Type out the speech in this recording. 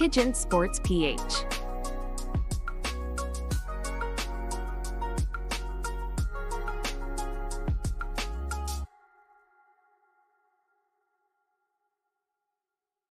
Pigeon Sports PH.